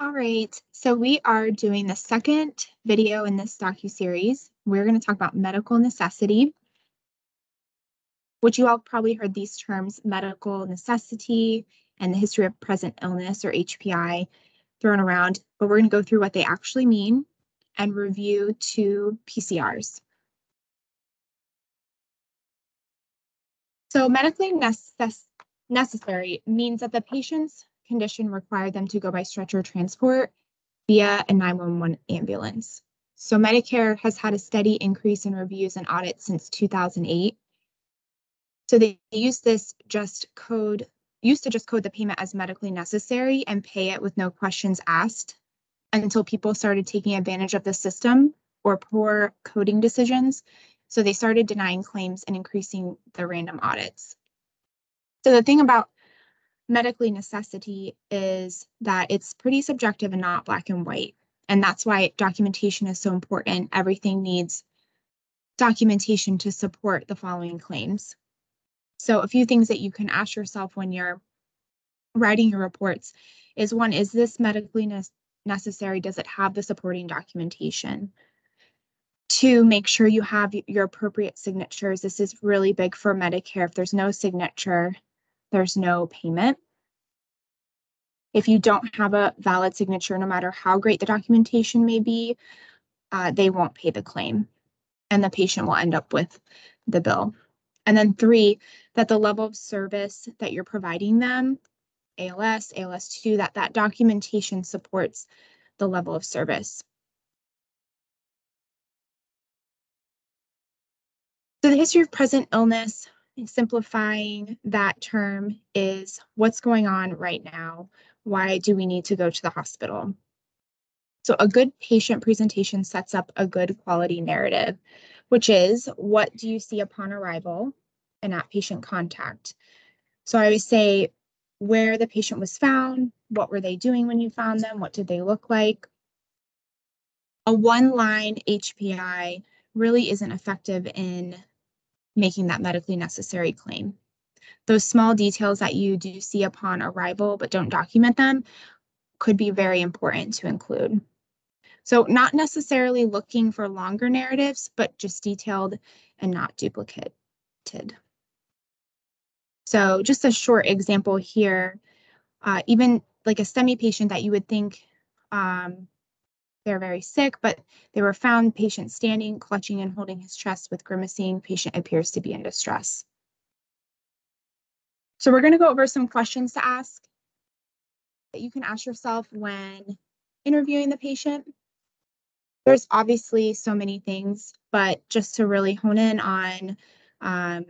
All right, so we are doing the second video in this docu-series. We're going to talk about medical necessity, which you all probably heard these terms, medical necessity and the history of present illness or HPI thrown around, but we're going to go through what they actually mean and review two PCRs. So medically necess necessary means that the patient's condition required them to go by stretcher transport via a 911 ambulance. So Medicare has had a steady increase in reviews and audits since 2008. So they use this just code, used to just code the payment as medically necessary and pay it with no questions asked until people started taking advantage of the system or poor coding decisions. So they started denying claims and increasing the random audits. So the thing about medically necessity is that it's pretty subjective and not black and white. And that's why documentation is so important. Everything needs documentation to support the following claims. So a few things that you can ask yourself when you're writing your reports is one, is this medically ne necessary? Does it have the supporting documentation? Two, make sure you have your appropriate signatures. This is really big for Medicare. If there's no signature, there's no payment. If you don't have a valid signature, no matter how great the documentation may be, uh, they won't pay the claim and the patient will end up with the bill. And then three, that the level of service that you're providing them, ALS, ALS2, that that documentation supports the level of service. So the history of present illness simplifying that term is what's going on right now? Why do we need to go to the hospital? So a good patient presentation sets up a good quality narrative, which is what do you see upon arrival and at patient contact? So I always say where the patient was found, what were they doing when you found them, what did they look like? A one line HPI really isn't effective in making that medically necessary claim. Those small details that you do see upon arrival but don't document them could be very important to include. So not necessarily looking for longer narratives, but just detailed and not duplicated. So just a short example here, uh, even like a STEMI patient that you would think um, they're very sick, but they were found patient standing, clutching and holding his chest with grimacing. Patient appears to be in distress. So we're going to go over some questions to ask that you can ask yourself when interviewing the patient. There's obviously so many things, but just to really hone in on um,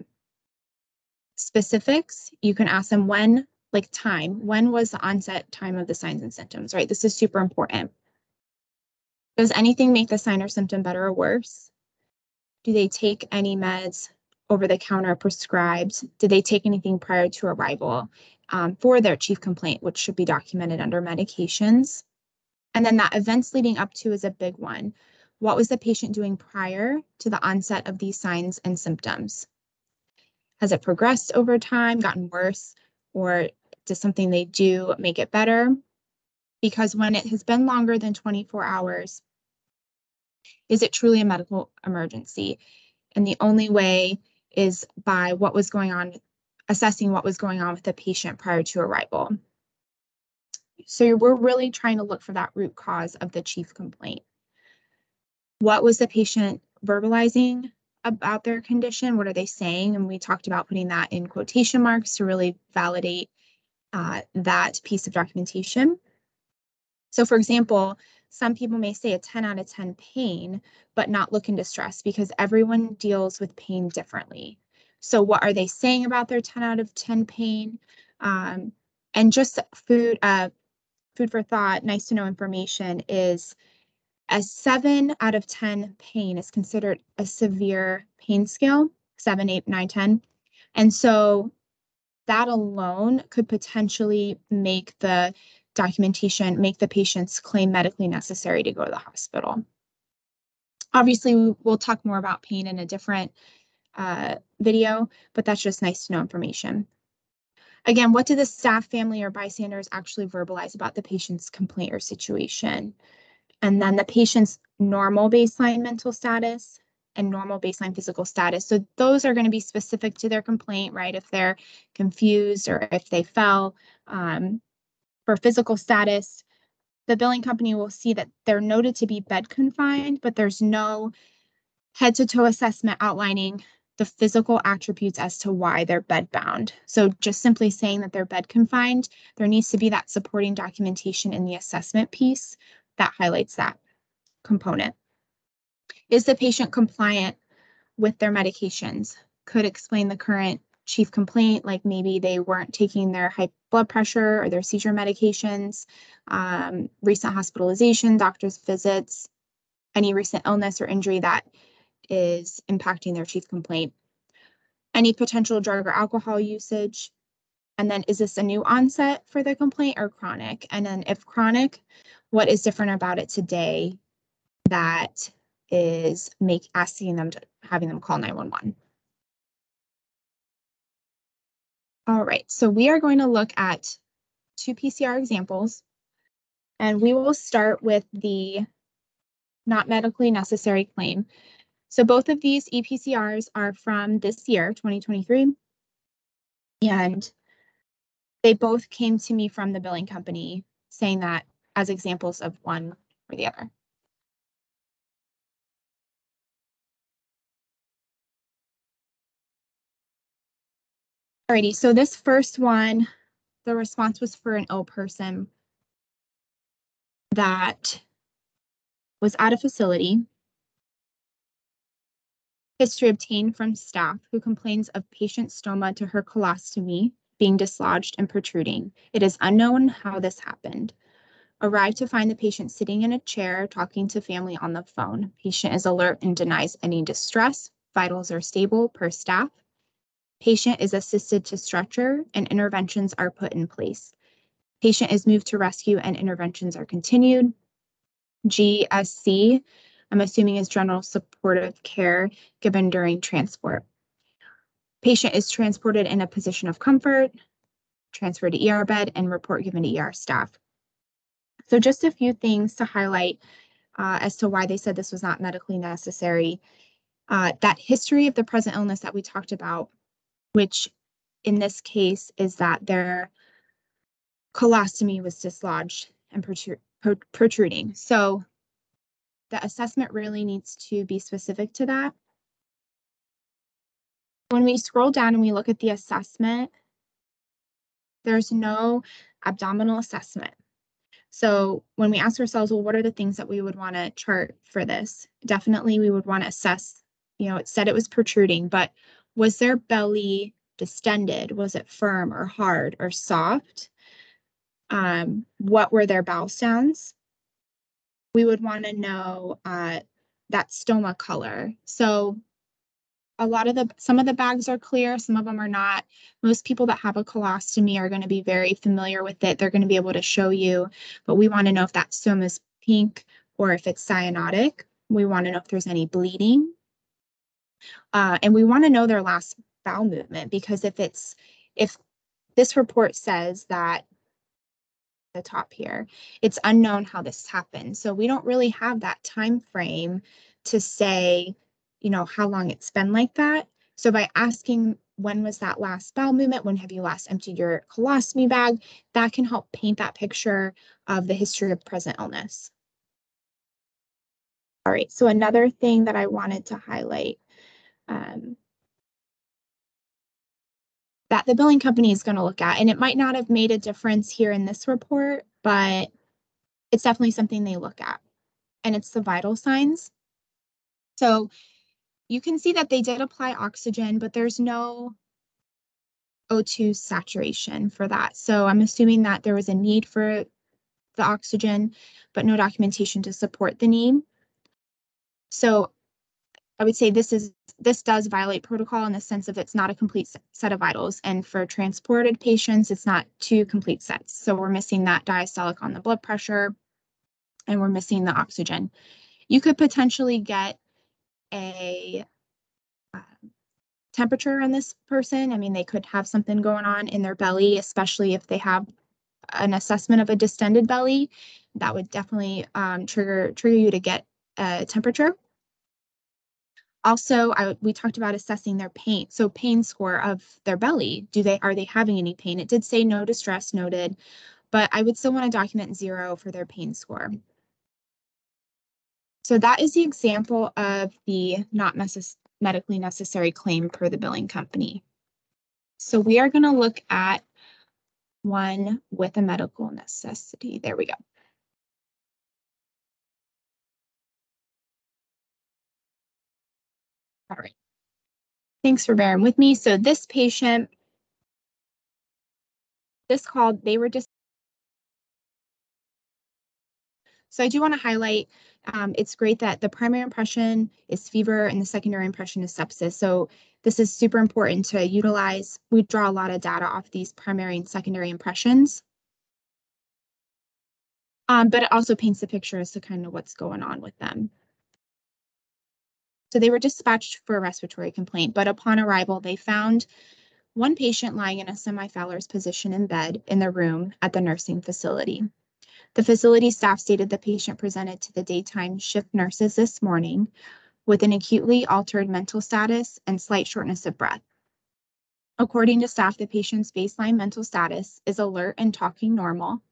specifics, you can ask them when, like time, when was the onset time of the signs and symptoms, right? This is super important. Does anything make the sign or symptom better or worse? Do they take any meds over the counter prescribed? Did they take anything prior to arrival um, for their chief complaint, which should be documented under medications? And then that events leading up to is a big one. What was the patient doing prior to the onset of these signs and symptoms? Has it progressed over time, gotten worse, or does something they do make it better? Because when it has been longer than 24 hours, is it truly a medical emergency? And the only way is by what was going on, assessing what was going on with the patient prior to arrival. So we're really trying to look for that root cause of the chief complaint. What was the patient verbalizing about their condition? What are they saying? And we talked about putting that in quotation marks to really validate uh, that piece of documentation. So for example, some people may say a 10 out of 10 pain, but not look in distress because everyone deals with pain differently. So what are they saying about their 10 out of 10 pain? Um, and just food, uh, food for thought, nice to know information is a seven out of 10 pain is considered a severe pain scale, seven, eight, nine, 10. And so that alone could potentially make the documentation make the patient's claim medically necessary to go to the hospital. Obviously, we'll talk more about pain in a different uh, video, but that's just nice to know information. Again, what do the staff, family, or bystanders actually verbalize about the patient's complaint or situation? And then the patient's normal baseline mental status and normal baseline physical status. So those are going to be specific to their complaint, right? If they're confused or if they fell. Um, for physical status, the billing company will see that they're noted to be bed confined, but there's no head to toe assessment outlining the physical attributes as to why they're bed bound. So just simply saying that they're bed confined, there needs to be that supporting documentation in the assessment piece that highlights that component. Is the patient compliant with their medications? Could explain the current chief complaint, like maybe they weren't taking their high blood pressure or their seizure medications, um, recent hospitalization, doctor's visits, any recent illness or injury that is impacting their chief complaint, any potential drug or alcohol usage, and then is this a new onset for the complaint or chronic? And then if chronic, what is different about it today that is make asking them to having them call 911? All right, so we are going to look at two PCR examples, and we will start with the not medically necessary claim. So both of these EPCRs are from this year, 2023. And they both came to me from the billing company saying that as examples of one or the other. Alrighty, so this first one, the response was for an ill person that was at a facility History obtained from staff who complains of patient stoma to her colostomy being dislodged and protruding. It is unknown how this happened. Arrived to find the patient sitting in a chair talking to family on the phone. Patient is alert and denies any distress. Vitals are stable per staff. Patient is assisted to stretcher and interventions are put in place. Patient is moved to rescue and interventions are continued. GSC I'm assuming is general supportive care given during transport. Patient is transported in a position of comfort, transferred to ER bed, and report given to ER staff. So just a few things to highlight uh, as to why they said this was not medically necessary. Uh, that history of the present illness that we talked about, which in this case is that their colostomy was dislodged and protruding. So the assessment really needs to be specific to that. When we scroll down and we look at the assessment, there's no abdominal assessment. So when we ask ourselves, well, what are the things that we would want to chart for this? Definitely we would want to assess, you know, it said it was protruding, but was their belly distended? Was it firm or hard or soft? Um, what were their bowel sounds? we would want to know uh, that stoma color. So a lot of the, some of the bags are clear, some of them are not. Most people that have a colostomy are going to be very familiar with it. They're going to be able to show you, but we want to know if that stoma is pink or if it's cyanotic. We want to know if there's any bleeding. Uh, and we want to know their last bowel movement because if it's, if this report says that the top here. It's unknown how this happened. So we don't really have that time frame to say, you know, how long it's been like that. So by asking when was that last bowel movement, when have you last emptied your colostomy bag, that can help paint that picture of the history of present illness. All right, so another thing that I wanted to highlight um, that the billing company is going to look at. And it might not have made a difference here in this report, but it's definitely something they look at. And it's the vital signs. So you can see that they did apply oxygen, but there's no O2 saturation for that. So I'm assuming that there was a need for the oxygen, but no documentation to support the need. So I would say this is this does violate protocol in the sense of it's not a complete set of vitals. And for transported patients, it's not two complete sets. So we're missing that diastolic on the blood pressure and we're missing the oxygen. You could potentially get a uh, temperature on this person. I mean, they could have something going on in their belly, especially if they have an assessment of a distended belly. That would definitely um, trigger trigger you to get a temperature. Also, I, we talked about assessing their pain. So pain score of their belly. Do they are they having any pain? It did say no distress noted, but I would still want to document zero for their pain score. So that is the example of the not necess medically necessary claim per the billing company. So we are going to look at one with a medical necessity. There we go. All right. Thanks for bearing with me. So this patient, this call, they were just. So I do want to highlight, um, it's great that the primary impression is fever and the secondary impression is sepsis. So this is super important to utilize. We draw a lot of data off these primary and secondary impressions. Um, but it also paints a picture as to kind of what's going on with them. So they were dispatched for a respiratory complaint, but upon arrival, they found one patient lying in a semi-Fowler's position in bed in the room at the nursing facility. The facility staff stated the patient presented to the daytime shift nurses this morning with an acutely altered mental status and slight shortness of breath. According to staff, the patient's baseline mental status is alert and talking normal,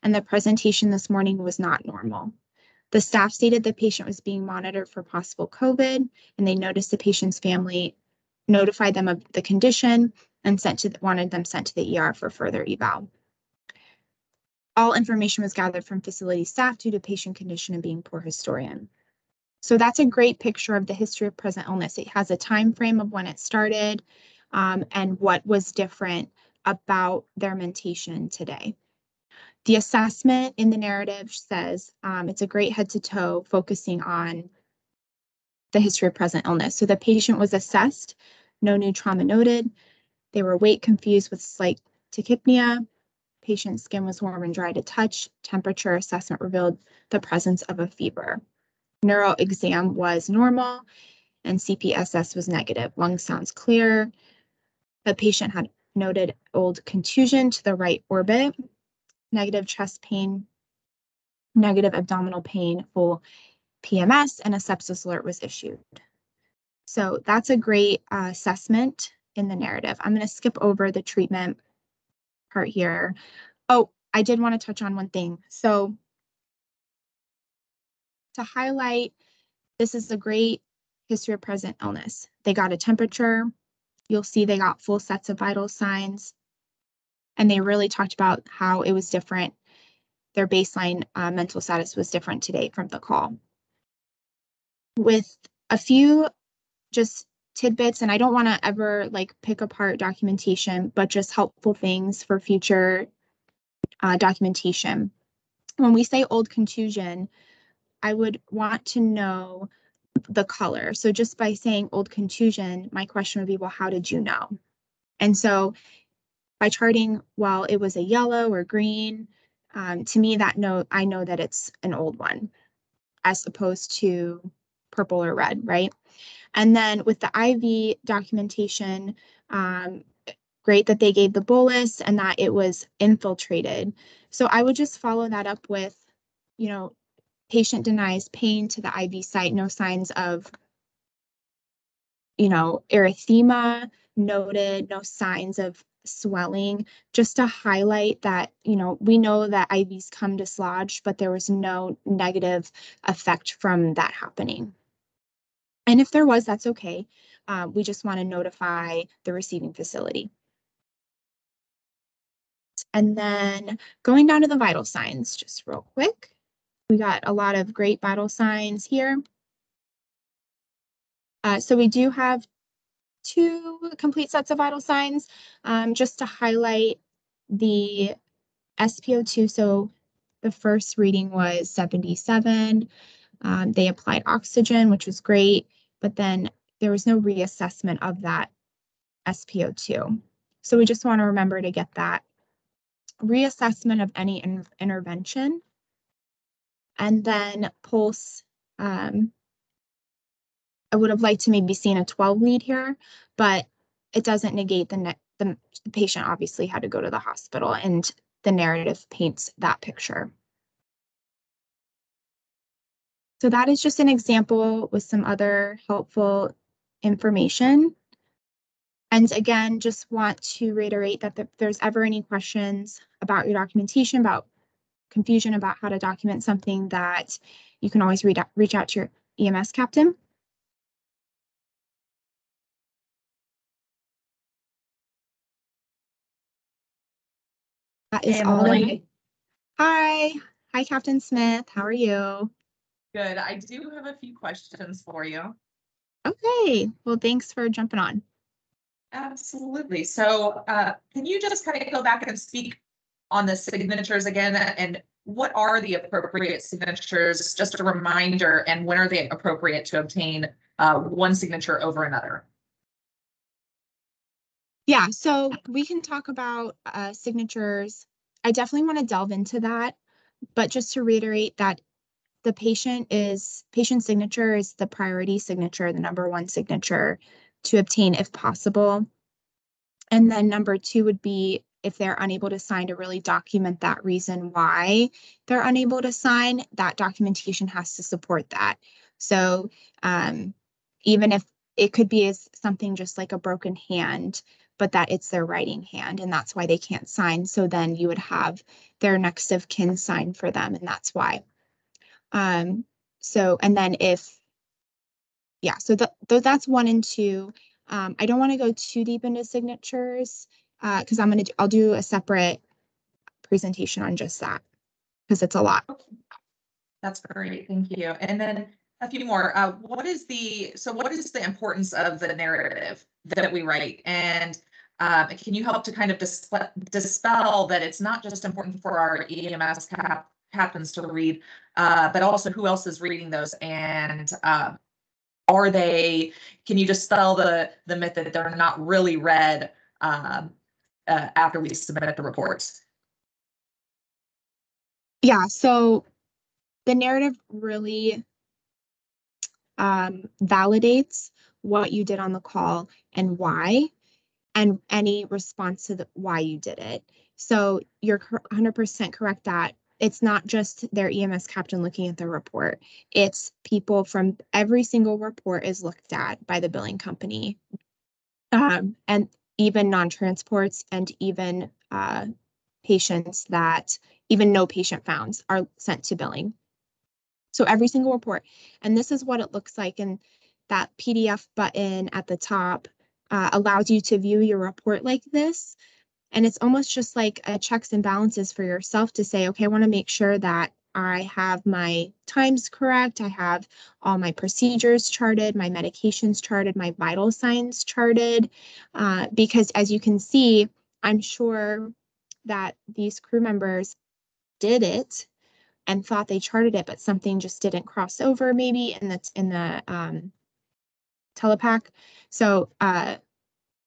and the presentation this morning was not normal. The staff stated the patient was being monitored for possible COVID, and they noticed the patient's family notified them of the condition and sent to wanted them sent to the ER for further eval. All information was gathered from facility staff due to patient condition and being poor historian. So that's a great picture of the history of present illness. It has a time frame of when it started um, and what was different about their mentation today. The assessment in the narrative says um, it's a great head to toe focusing on the history of present illness. So the patient was assessed, no new trauma noted. They were weight confused with slight tachypnea. Patient's skin was warm and dry to touch. Temperature assessment revealed the presence of a fever. Neuro exam was normal and CPSS was negative. Lung sounds clear. The patient had noted old contusion to the right orbit negative chest pain, negative abdominal pain, full PMS, and a sepsis alert was issued. So that's a great uh, assessment in the narrative. I'm going to skip over the treatment part here. Oh, I did want to touch on one thing. So to highlight, this is a great history of present illness. They got a temperature. You'll see they got full sets of vital signs and they really talked about how it was different. Their baseline uh, mental status was different today from the call. With a few just tidbits, and I don't want to ever like pick apart documentation, but just helpful things for future uh, documentation. When we say old contusion, I would want to know the color. So just by saying old contusion, my question would be, well, how did you know? And so by charting while it was a yellow or green, um, to me that note, I know that it's an old one as opposed to purple or red, right? And then with the IV documentation, um, great that they gave the bolus and that it was infiltrated. So I would just follow that up with, you know, patient denies pain to the IV site, no signs of, you know, erythema noted, no signs of swelling just to highlight that, you know, we know that IVs come dislodged, but there was no negative effect from that happening. And if there was, that's okay. Uh, we just want to notify the receiving facility. And then going down to the vital signs, just real quick. We got a lot of great vital signs here. Uh, so we do have two complete sets of vital signs um, just to highlight the SpO2. So the first reading was 77. Um, they applied oxygen, which was great, but then there was no reassessment of that SpO2. So we just want to remember to get that reassessment of any in intervention and then pulse um, I would have liked to maybe seen a 12 lead here, but it doesn't negate the, ne- the, patient obviously had to go to the hospital and the narrative paints that picture. So that is just an example with some other helpful information. And again, just want to reiterate that if there's ever any questions about your documentation, about confusion about how to document something that you can always reach out to your EMS captain. That is all. Hi, hi, Captain Smith. How are you? Good. I do have a few questions for you. Okay. Well, thanks for jumping on. Absolutely. So uh, can you just kind of go back and speak on the signatures again and what are the appropriate signatures? Just a reminder, and when are they appropriate to obtain uh, one signature over another? Yeah, so we can talk about uh, signatures. I definitely want to delve into that, but just to reiterate that the patient is patient signature is the priority signature, the number one signature to obtain if possible. And then number two would be if they're unable to sign to really document that reason why they're unable to sign, that documentation has to support that. So um, even if it could be as something just like a broken hand, but that it's their writing hand and that's why they can't sign. So then you would have their next of kin sign for them and that's why. Um, so, and then if, yeah, so the, that's one and two. Um, I don't want to go too deep into signatures because uh, I'm going to, I'll do a separate presentation on just that because it's a lot. That's great. Thank you. And then a few more. Uh, what is the, so what is the importance of the narrative that we write? And um, can you help to kind of dispel, dispel that it's not just important for our EMS cap, captains to read, uh, but also who else is reading those and uh, are they, can you dispel the, the myth that they're not really read um, uh, after we submit the reports? Yeah, so the narrative really um, validates what you did on the call and why, and any response to the, why you did it. So you're 100% correct that it's not just their EMS captain looking at the report. It's people from every single report is looked at by the billing company. Um, and even non-transports and even uh, patients that even no patient founds are sent to billing. So every single report, and this is what it looks like. And that PDF button at the top uh, allows you to view your report like this. And it's almost just like a checks and balances for yourself to say, okay, I want to make sure that I have my times correct. I have all my procedures charted, my medications charted, my vital signs charted. Uh, because as you can see, I'm sure that these crew members did it and thought they charted it, but something just didn't cross over maybe in the in the um, telepack. So uh,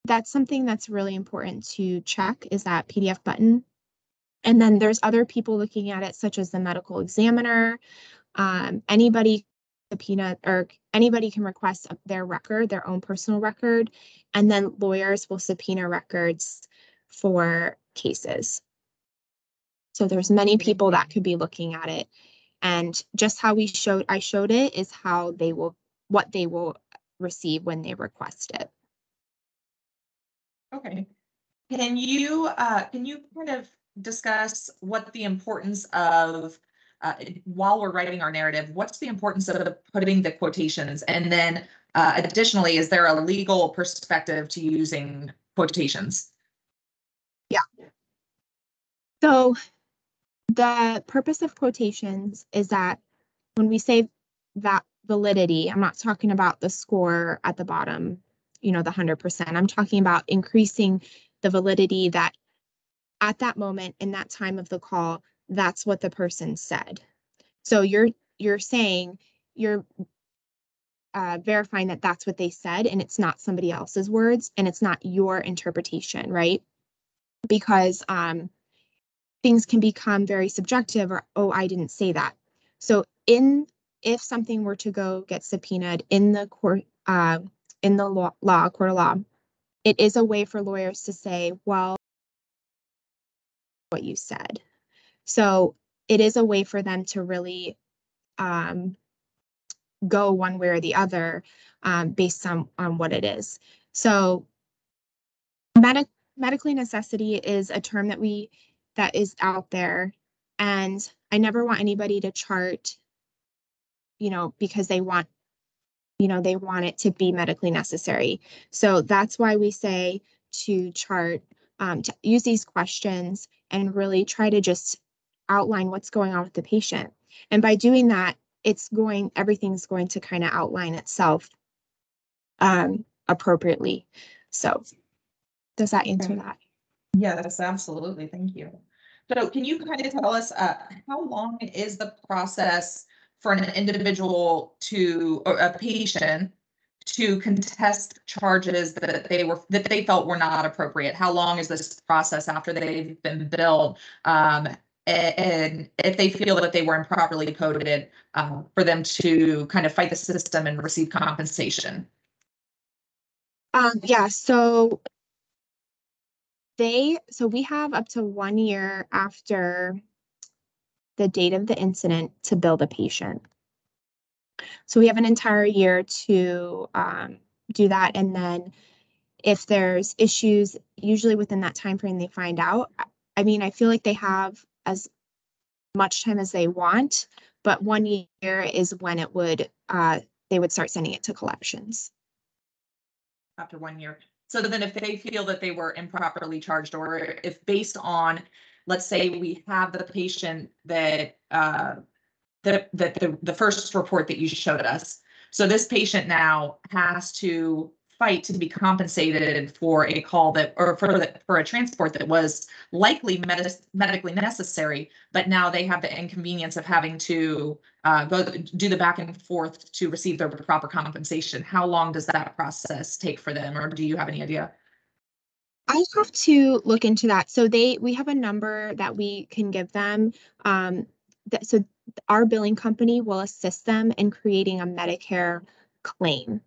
that's something that's really important to check is that PDF button. And then there's other people looking at it, such as the medical examiner. Um, anybody subpoena or anybody can request their record, their own personal record, and then lawyers will subpoena records for cases. So there's many people that could be looking at it. And just how we showed, I showed it is how they will, what they will receive when they request it. Okay. Can you, uh, can you kind of discuss what the importance of, uh, while we're writing our narrative, what's the importance of putting the quotations? And then uh, additionally, is there a legal perspective to using quotations? Yeah. So the purpose of quotations is that when we say that validity, I'm not talking about the score at the bottom you know, the 100%. I'm talking about increasing the validity that at that moment in that time of the call, that's what the person said. So you're you're saying you're uh, verifying that that's what they said and it's not somebody else's words and it's not your interpretation, right? Because um, things can become very subjective or, oh, I didn't say that. So in if something were to go get subpoenaed in the court uh, in the law, law, court of law, it is a way for lawyers to say, well, what you said. So it is a way for them to really um, go one way or the other um, based on, on what it is. So medic medically necessity is a term that we that is out there and I never want anybody to chart, you know, because they want, you know, they want it to be medically necessary. So that's why we say to chart, um, to use these questions and really try to just outline what's going on with the patient. And by doing that, it's going, everything's going to kind of outline itself um, appropriately. So does that answer that? Yeah, that's absolutely, thank you. So can you kind of tell us, uh, how long is the process for an individual to, a patient to contest charges that they were, that they felt were not appropriate? How long is this process after they've been billed? Um, and if they feel that they were improperly coded, um, for them to kind of fight the system and receive compensation? Um, yeah, so they, so we have up to one year after the date of the incident to build a patient. So we have an entire year to um, do that, and then if there's issues, usually within that time frame, they find out. I- mean, I feel like they have as much time as they want, but one year is when it would, uh, they would start sending it to collections. after one year. So then if they feel that they were improperly charged or if based on, let's say we have the patient that, uh, that, that the, the first report that you showed us. So this patient now has to fight to be compensated for a call that, or for the, for a transport that was likely medis- medically necessary, but now they have the inconvenience of having to uh, go do the back and forth to receive their proper compensation. How long does that process take for them, or do you have any idea? I have to look into that. So they, we have a number that we can give them. Um, that, so our billing company will assist them in creating a Medicare claim.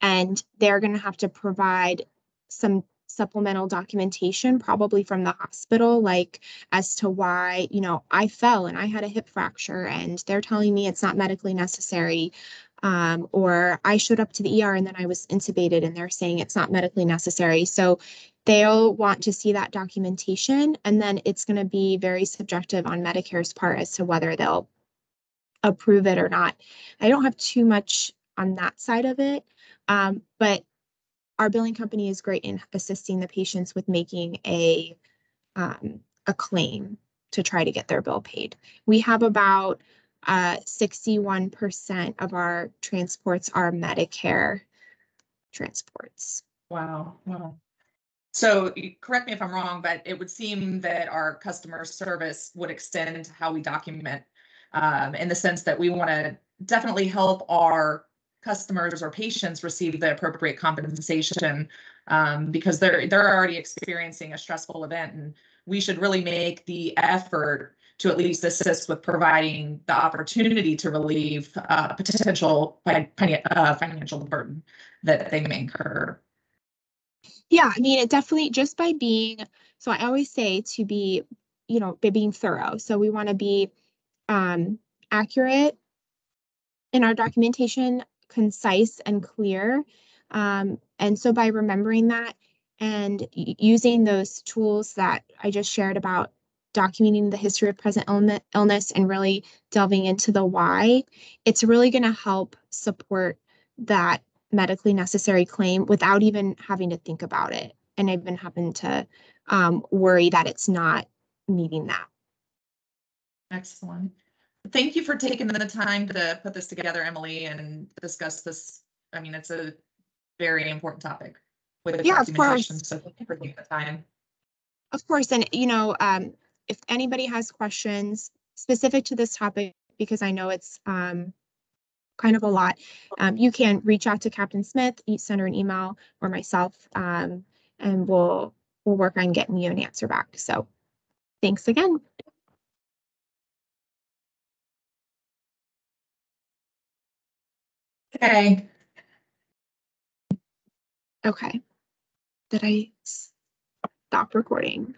And they're gonna have to provide some supplemental documentation, probably from the hospital, like as to why, you know, I fell and I had a hip fracture and they're telling me it's not medically necessary. Um, or I showed up to the ER and then I was intubated and they're saying it's not medically necessary. So they'll want to see that documentation and then it's going to be very subjective on Medicare's part as to whether they'll approve it or not. I don't have too much on that side of it, um, but our billing company is great in assisting the patients with making a um, a claim to try to get their bill paid. We have about uh, 61% of our transports are Medicare transports. Wow, wow. So correct me if I'm wrong, but it would seem that our customer service would extend to how we document. Um, in the sense that we want to definitely help our customers or patients receive the appropriate compensation. Um, because they're, they're already experiencing a stressful event and we should really make the effort to at least assist with providing the opportunity to relieve, uh, potential uh, financial burden that they may incur. Yeah, I mean, it definitely just by being, so I always say to be, you know, being thorough. So we want to be um, accurate in our documentation, concise and clear. Um, and so by remembering that and using those tools that I just shared about documenting the history of present illness and really delving into the why, it's really going to help support that medically necessary claim without even having to think about it and I even having to um, worry that it's not meeting that. Excellent. Thank you for taking the time to put this together, Emily, and discuss this. I mean, it's a very important topic with the Yeah, of course. so thank you for taking the time. Of course, and you know, um, if anybody has questions specific to this topic, because I know it's um, kind of a lot, um, you can reach out to Captain Smith, send her an email, or myself, um, and we'll we'll work on getting you an answer back. So, thanks again. Okay. Okay. Did I stop recording?